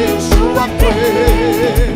Yeshua fez.